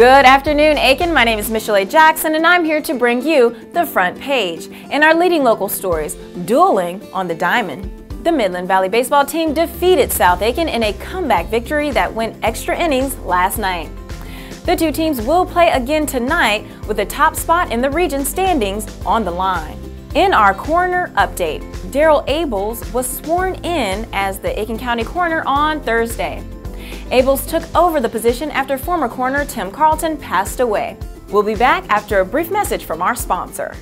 Good afternoon, Aiken. My name is Michel'le Jackson, and I'm here to bring you the front page. In our leading local stories, dueling on the diamond. The Midland Valley baseball team defeated South Aiken in a comeback victory that went extra innings last night. The two teams will play again tonight with the top spot in the region standings on the line. In our coroner update, Darryl Ables was sworn in as the Aiken County coroner on Thursday. Ables took over the position after former corner Tim Carlton passed away. We'll be back after a brief message from our sponsor.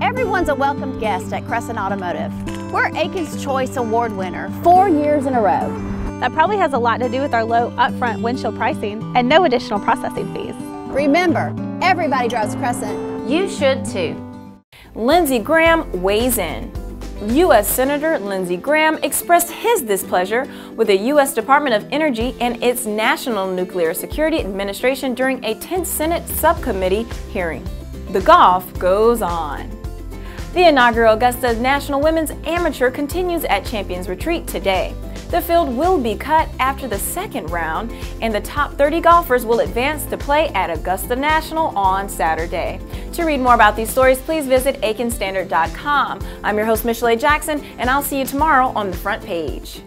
Everyone's a welcome guest at Crescent Automotive. We're Aiken's Choice Award winner four years in a row. That probably has a lot to do with our low upfront windshield pricing and no additional processing fees. Remember, everybody drives Crescent. You should too. Lindsey Graham weighs in. U.S. Senator Lindsey Graham expressed his displeasure with the U.S. Department of Energy and its National Nuclear Security Administration during a tense Senate subcommittee hearing. The golf goes on. The inaugural Augusta National Women's Amateur continues at Champions Retreat today. The field will be cut after the second round, and the top 30 golfers will advance to play at Augusta National on Saturday. To read more about these stories, please visit aikenstandard.com. I'm your host, Michel'le Jackson, and I'll see you tomorrow on the front page.